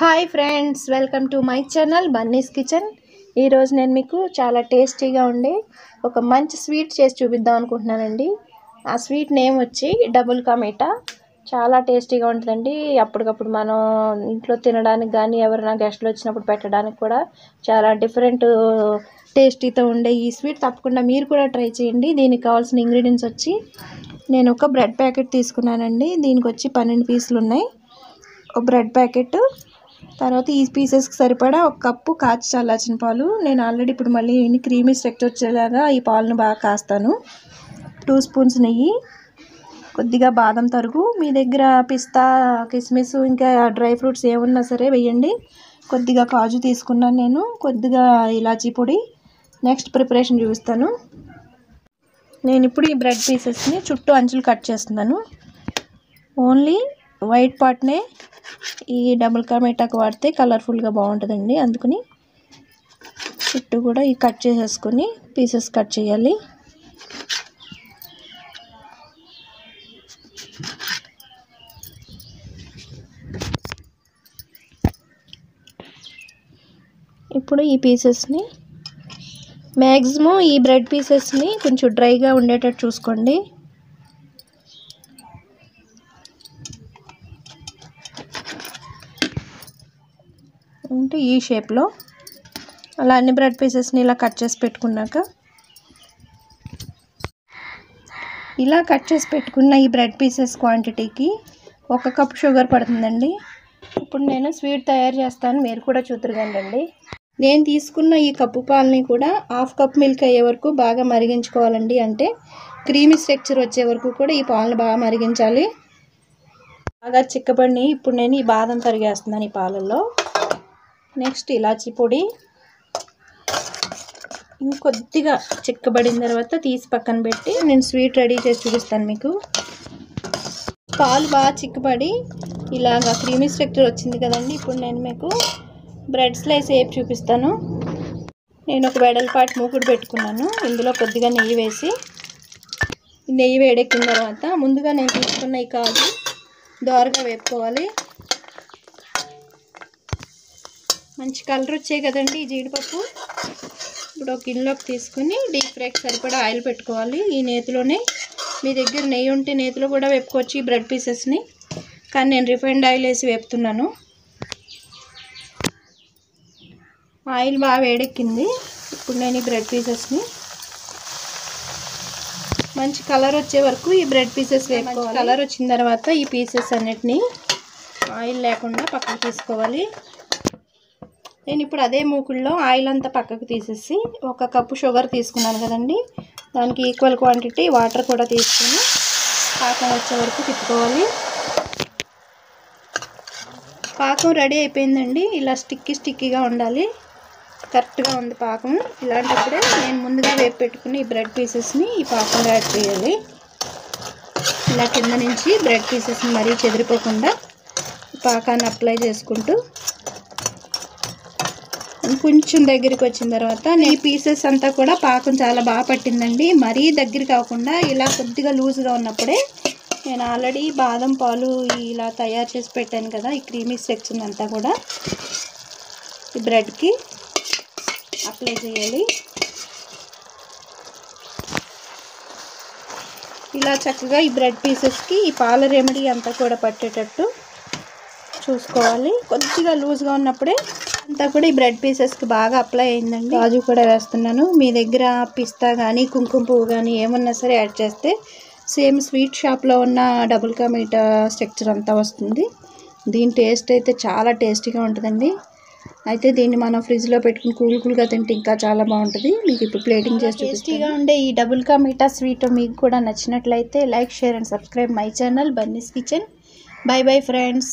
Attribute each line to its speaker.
Speaker 1: Hi friends welcome to my channel Bunny's kitchen ఈరోజు నేను మీకు చాలా టేస్టీగా ఉండే ఒక మంచి స్వీట్ చేసి చూపిద్దాం అనుకుంటున్నానండి. ఆ స్వీట్ నేమ్ వచ్చి డబుల్ కమేటా చాలా టేస్టీగా ఉంటుందండి. అప్పటికప్పుడు మనం ఇంట్లో తినడానికి కానీ ఎవరైనా గెస్ట్లు వచ్చినప్పుడు పెట్టడానికి కూడా చాలా డిఫరెంట్ టేస్టీతో ఉండే ఈ స్వీట్ తప్పకుండా మీరు కూడా ట్రై చేయండి. దీనికి కావాల్సిన ఇంగ్రీడియంట్స్ వచ్చి నేను ఒక బ్రెడ్ ప్యాకెట్ తీసుకున్నానండి. దీనికి వచ్చి పన్నెండు పీసులు ఉన్నాయి. ఒక బ్రెడ్ ప్యాకెట్ తర్వాత ఈ పీసెస్కి సరిపడా ఒక కప్పు కాచి చల్లార్చిన పాలు. నేను ఆల్రెడీ ఇప్పుడు మళ్ళీ క్రీమీ స్ట్రక్చర్ వచ్చేలాగా ఈ పాలను బాగా కాస్తాను. టూ స్పూన్స్ నెయ్యి కొద్దిగా బాదం తరుగు మీ దగ్గర పిస్తా కిస్మిస్ ఇంకా డ్రై ఫ్రూట్స్ ఏమున్నా సరే వేయండి. కొద్దిగా కాజు తీసుకున్నాను నేను కొద్దిగా ఇలాచీ పొడి. నెక్స్ట్ ప్రిపరేషన్ చూపిస్తాను. నేను ఇప్పుడు ఈ బ్రెడ్ పీసెస్ని చుట్టూ అంచులు కట్ చేస్తున్నాను. ఓన్లీ వైట్ పార్ట్నే ఈ డబుల్ కమేటాకు వాడితే కలర్ఫుల్గా బాగుంటుందండి. అందుకని చుట్టూ కూడా ఈ కట్ చేసేసుకొని పీసెస్ కట్ చేయాలి. ఇప్పుడు ఈ పీసెస్ని మ్యాక్సిమం ఈ బ్రెడ్ పీసెస్ని కొంచెం డ్రైగా ఉండేటట్టు చూసుకోండి. అంటే ఈ షేప్లో. అలా అన్ని బ్రెడ్ పీసెస్ని ఇలా కట్ చేసి పెట్టుకున్నాక. ఇలా కట్ చేసి పెట్టుకున్న ఈ బ్రెడ్ పీసెస్ క్వాంటిటీకి ఒక కప్ షుగర్ పడుతుందండి. ఇప్పుడు నేను స్వీట్ తయారు చేస్తాను. మీరు కూడా చూద్దరుగానండి. నేను తీసుకున్న ఈ కప్పు పాలని కూడా హాఫ్ కప్ మిల్క్ అయ్యే వరకు బాగా మరిగించుకోవాలండి. అంటే క్రీమీ స్ట్రక్చర్ వచ్చే వరకు కూడా ఈ పాలను బాగా మరిగించాలి. బాగా చిక్కబడి ఇప్పుడు నేను ఈ బాదం తరిగేస్తున్నాను ఈ పాలల్లో. నెక్స్ట్ ఇలాచీ పొడి. ఇంకొద్దిగా చిక్కబడిన తర్వాత తీసి పక్కన పెట్టి నేను స్వీట్ రెడీ చేసి చూపిస్తాను మీకు. పాలు బాగా చిక్కబడి ఇలాగా క్రీమీ స్ట్రక్చర్ వచ్చింది కదండి ఇప్పుడు నేను మీకు బ్రెడ్ స్లైస్ వేపు చూపిస్తాను. నేను ఒక వెడల్పాటి మూకుడు పెట్టుకున్నాను ఇందులో కొద్దిగా నెయ్యి వేసి. నెయ్యి వేడెక్కిన తర్వాత ముందుగా నేను తీసుకున్న ఈ కాజు దోరగా వేపుకోవాలి. మంచి కలర్ వచ్చాయి కదండి ఈ జీడిపప్పు. ఇప్పుడు ఒక గిన్నెలోకి తీసుకుని డీప్ ఫ్రైకి సరిపడా ఆయిల్ పెట్టుకోవాలి. ఈ నేతిలోనే మీ దగ్గర నెయ్యి ఉంటే నేతిలో కూడా వేపుకోవచ్చు ఈ బ్రెడ్ పీసెస్ని. కానీ నేను రిఫైండ్ ఆయిల్ వేసి వేపుతున్నాను. ఆయిల్ బాగా వేడెక్కింది. ఇప్పుడు నేను ఈ బ్రెడ్ పీసెస్ని మంచి కలర్ వచ్చే వరకు ఈ బ్రెడ్ పీసెస్ వేపుకోవాలి. కలర్ వచ్చిన తర్వాత ఈ పీసెస్ అన్నిటినీ ఆయిల్ లేకుండా పక్కకు తీసుకోవాలి. నేను ఇప్పుడు అదే మూకుల్లో ఆయిల్ అంతా పక్కకు తీసేసి ఒక కప్పు షుగర్ తీసుకున్నాను కదండి. దానికి ఈక్వల్ క్వాంటిటీ వాటర్ కూడా తీసుకొని పాకం వచ్చే వరకు తిప్పుకోవాలి. పాకం రెడీ అయిపోయిందండి. ఇలా స్టిక్కీ స్టిక్కీగా ఉండాలి. కరెక్ట్గా ఉంది పాకం. ఇలాంటప్పుడే నేను ముందుగా వేపు పెట్టుకుని ఈ బ్రెడ్ పీసెస్ని ఈ పాకంలో యాడ్ చేయాలి. ఇలా కింద నుంచి బ్రెడ్ పీసెస్ని మరీ చెదిరిపోకుండా పాకాన్ని అప్లై చేసుకుంటూ కొంచెం దగ్గరికి వచ్చిన తర్వాత ఈ పీసెస్ అంతా కూడా పాకం చాలా బాగా పట్టిందండి. మరీ దగ్గర కాకుండా ఇలా కొద్దిగా లూజ్గా ఉన్నప్పుడే నేను ఆల్రెడీ బాదం పాలు ఇలా తయారు చేసి పెట్టాను కదా ఈ క్రీమీ సెక్షన్ అంతా కూడా. ఈ బ్రెడ్కి అప్లై చేయాలి. ఇలా చక్కగా ఈ బ్రెడ్ పీసెస్కి ఈ పాల రెమెడీ అంతా కూడా పట్టేటట్టు చూసుకోవాలి. కొద్దిగా లూజ్గా ఉన్నప్పుడే అంతా కూడా ఈ బ్రెడ్ పీసెస్కి బాగా అప్లై అయిందండి. కాజు కూడా వేస్తున్నాను. మీ దగ్గర పిస్తా కానీ కుంకుమ పువ్వు కానీ ఏమన్నా సరే యాడ్ చేస్తే సేమ్ స్వీట్ షాప్లో ఉన్న డబుల్ కా మీటా స్ట్రక్చర్ అంతా వస్తుంది. దీని టేస్ట్ అయితే చాలా టేస్టీగా ఉంటుందండి. అయితే దీన్ని మనం ఫ్రిడ్జ్లో పెట్టుకుని కూల్ కూల్గా తింటే ఇంకా చాలా బాగుంటుంది. మీకు ఇప్పుడు ప్లేటింగ్ చేసి టేస్టీగా ఉండే ఈ డబుల్ కా మీటా స్వీట్ మీకు కూడా నచ్చినట్లయితే like share and subscribe my channel Bunny's kitchen. Bye bye friends.